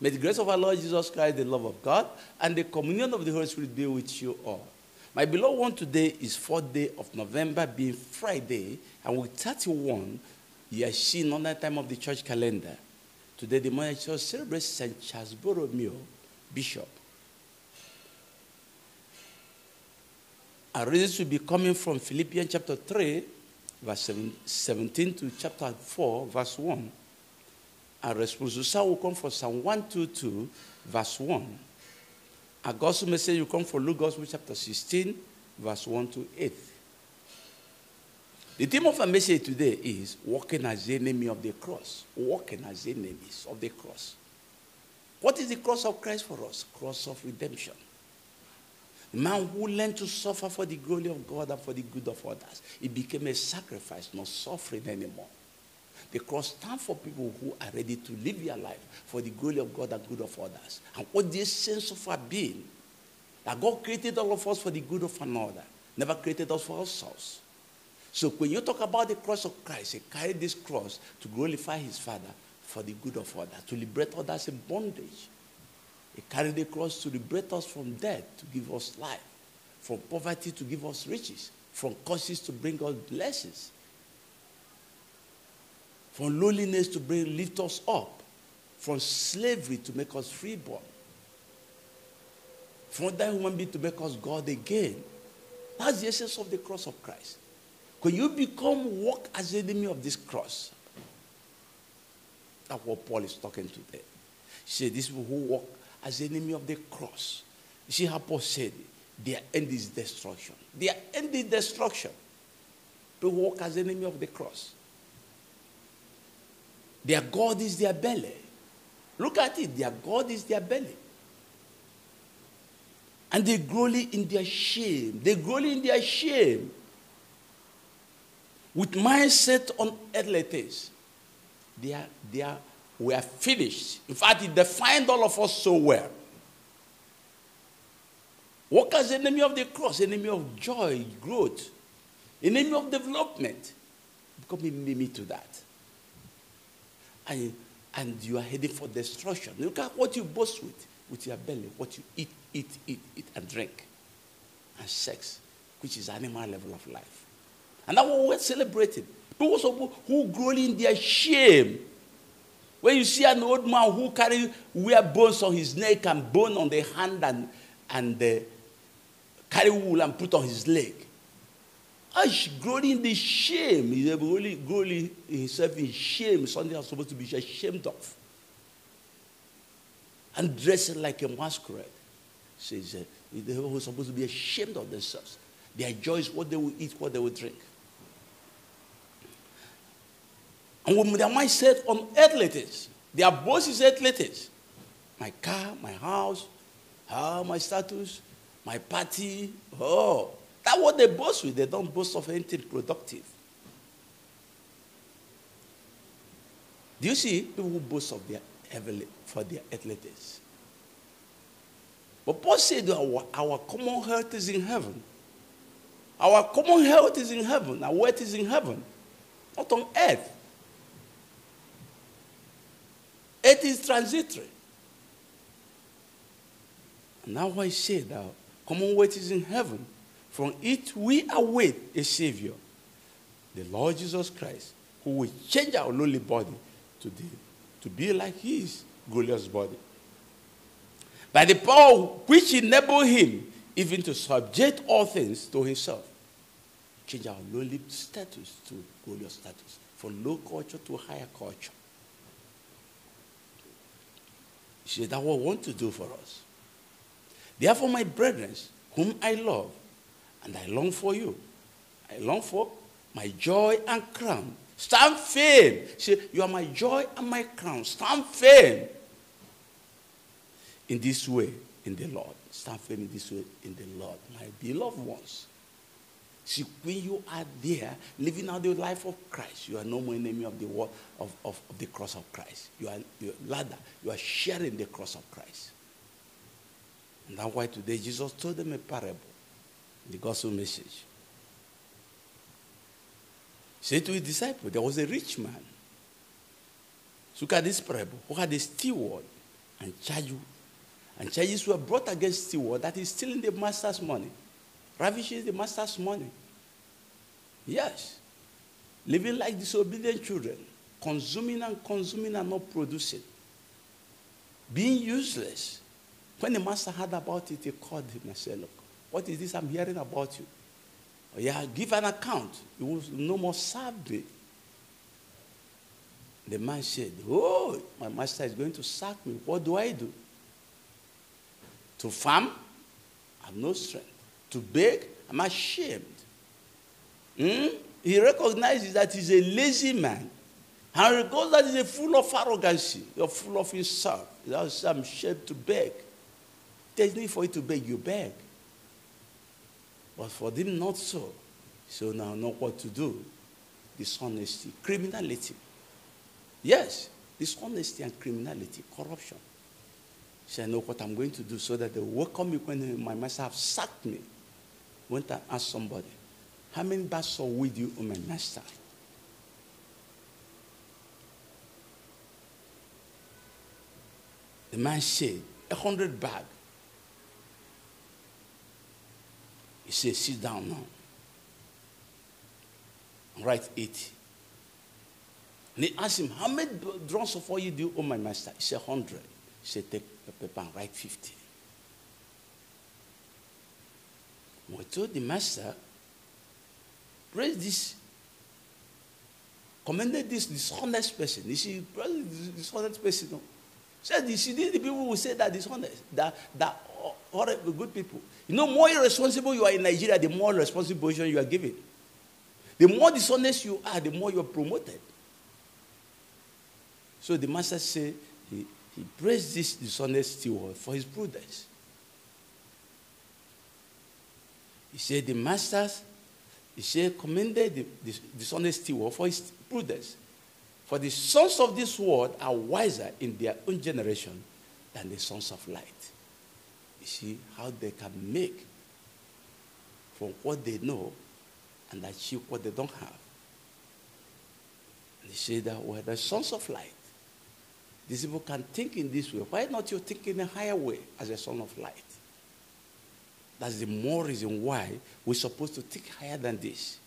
May the grace of our Lord Jesus Christ, the love of God, and the communion of the Holy Spirit be with you all. My beloved one today is 4th day of November, being Friday, and with 31, you are seeing on that time of the church calendar. Today, the morning church celebrates St. Charles Borromeo, Bishop. Our readings will be coming from Philippians chapter 3, verse 17 to chapter 4, verse 1. Our responsive will come from Psalm 122, verse 1. A gospel message will come from Luke Gospel chapter 16, verse 1 to 8. The theme of our message today is walking as the enemy of the cross. Walking as the enemies of the cross. What is the cross of Christ for us? Cross of redemption. The man who learned to suffer for the glory of God and for the good of others. It became a sacrifice, not suffering anymore. The cross stands for people who are ready to live their life for the glory of God and good of others. And what this sense of our being, that God created all of us for the good of another, never created us for ourselves. So when you talk about the cross of Christ, he carried this cross to glorify his Father for the good of others, to liberate others in bondage. He carried the cross to liberate us from death, to give us life, from poverty to give us riches, from curses to bring us blessings, from loneliness to bring lift us up, from slavery to make us freeborn, from that human being to make us God again. That's the essence of the cross of Christ. When you become walk as enemy of this cross, that's what Paul is talking to today. He said, These people who walk as enemy of the cross. You see how Paul said, their end is destruction. Their end is destruction. Who walk as enemy of the cross. Their God is their belly. Look at it. Their God is their belly. And they glory in their shame. They glory in their shame. With mindset on things. They are, they are, we are finished. In fact, it defined all of us so well. As enemy of the cross, enemy of joy, growth, enemy of development. Become enemy to that. And, and you are heading for destruction. Look at what you boast with, with your belly, what you eat, eat, eat, eat, and drink. And sex, which is animal level of life. And that's what we're celebrating. People who grow in their shame. When you see an old man who carry wear bones on his neck and bone on the hand and, and uh, carry wool and put on his leg. Ash growing in the shame. He's really growing himself in shame. Something that's supposed to be ashamed of. And dressing like a masquerade. Says uh, they were supposed to be ashamed of themselves. Their joy is what they will eat, what they will drink. And with their mindset on earthly things, their boss is earthly things. My car, my house, ah, my status, my party. Oh, that's what they boast with. They don't boast of anything productive. Do you see people who boast of their heavenly for their earthly things? But Paul said our, our common health is in heaven. Our common health is in heaven. Our wealth is in heaven, not on earth. It is transitory. Now I say that commonwealth is in heaven. From it we await a Savior, the Lord Jesus Christ, who will change our lowly body to, to be like his glorious body. By the power which enabled him even to subject all things to himself. Change our lowly status to glorious status. From low culture to higher culture. See, that's what I want to do for us. Therefore, my brethren, whom I love, and I long for you, I long for my joy and crown. Stand firm. Say, you are my joy and my crown. Stand firm. in this way in the Lord. Stand firm in this way in the Lord. My beloved ones. See, when you are there living out the life of Christ, you are no more enemy of the world of, of, of the cross of Christ. You are, you are rather you are sharing the cross of Christ. And that's why today Jesus told them a parable, the gospel message. He said to his disciple, there was a rich man. Look at this parable. Who had a steward and charge and charges were brought against steward that is stealing the master's money, ravishes the master's money. Yes. Living like disobedient children, consuming and consuming and not producing. Being useless. When the master heard about it, he called him and said, Look, what is this I'm hearing about you? Oh, yeah, give an account. You will no more serve me. The man said, Oh, my master is going to sack me. What do I do? To farm? I have no strength. To beg? I'm ashamed. Hmm? He recognizes that he's a lazy man. And because that he's a full of arrogancy. You're full of himself. That's, I'm ashamed to beg. There's no need for you to beg, you beg. But for them not so. So now know what to do. Dishonesty, criminality. Yes, dishonesty and criminality, corruption. So I know what I'm going to do so that they welcome me when my master have sacked me. Went and asked somebody, how many bags are with you owe my master? The man said, a hundred bag. He said, sit down now. Write 80. And he asked him, How many drums of oil do you owe my master? He said, 100. He said, Take the paper and write 50. We told the master, Praise this, commended this dishonest person. You see, praise this dishonest person. No? Said, you see, these the people who say that dishonest, that, that horrible good people. You know, more irresponsible you are in Nigeria, the more responsible you are given. The more dishonest you are, the more you are promoted. So the master said he, he praised this dishonest steward for his prudence. He said the masters, he said, commended the, the dishonest steward for his prudence. For the sons of this world are wiser in their own generation than the sons of light. You see how they can make from what they know and achieve what they don't have. And he said that we're the sons of light. These people can think in this way. Why not you think in a higher way as a son of light? That's the more reason why we're supposed to think higher than this.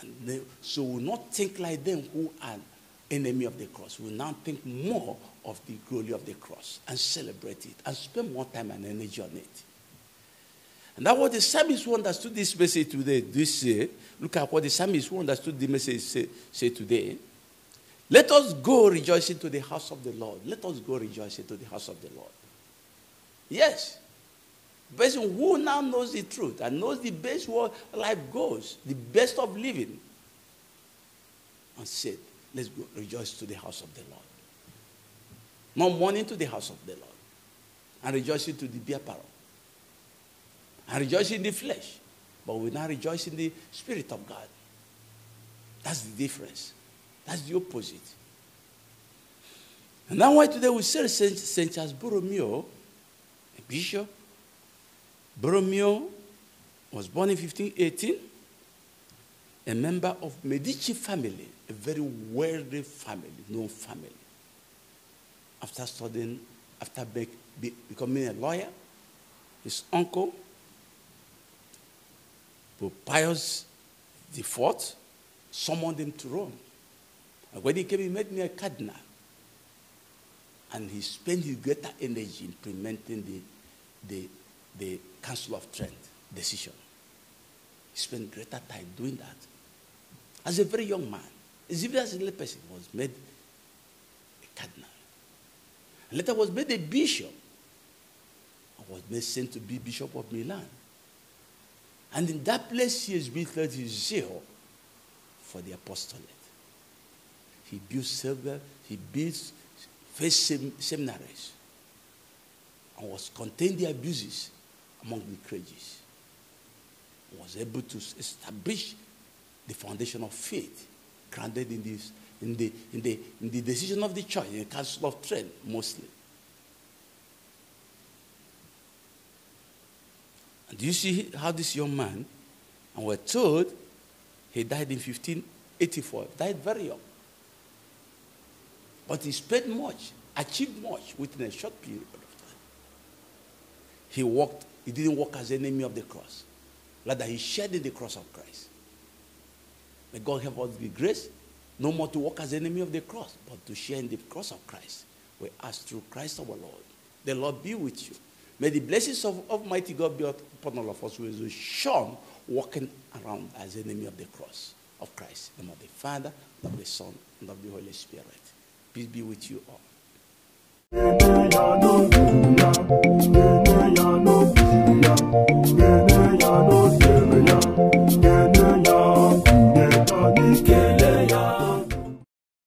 And they, so we'll not think like them who are enemy of the cross. We'll now think more of the glory of the cross and celebrate it and spend more time and energy on it. And that what the psalmist who understood this message today, this say, look at what the psalmist who understood the message say, say today. Let us go rejoicing to the house of the Lord. Let us go rejoicing to the house of the Lord. Yes. Person who now knows the truth and knows the best way life goes, the best of living, and said, Let's go rejoice to the house of the Lord. Not mourning to the house of the Lord. And rejoicing to the beer parlor. And rejoice in the flesh. But we now rejoice in the Spirit of God. That's the difference. That's the opposite. And that's why today we say Saint, Saint Charles Borromeo, a bishop. Borromeo was born in 1518, a member of Medici family, a very wealthy family, known family. After studying, after be, be, becoming a lawyer, his uncle, Pope Pius IV, summoned him to Rome. And when he came, he made me a cardinal. And he spent his greater energy implementing the, the, the Council of Trent decision. He spent greater time doing that. As a very young man, as even as a little person, was made a cardinal. Later was made a bishop. And was made sent to be bishop of Milan. And in that place, he has built his zeal for the apostolate. He built several, he built first sem- seminaries. and was contained the abuses among the clergy. Was able to establish the foundation of faith grounded in this in the in the in the decision of the church, in the council of Trent mostly. And do you see how this young man, and we're told he died in 1584, died very young. But he spent much, achieved much within a short period of time. He walked, he didn't walk as enemy of the cross. Rather, he shared in the cross of Christ. May God help us with grace, no more to walk as enemy of the cross, but to share in the cross of Christ. We ask through Christ our Lord. The Lord be with you. May the blessings of Almighty God be upon all of us who is shown walking around as enemy of the cross of Christ, the name of the Father, of the Son, and of the Holy Spirit. Peace be with you all.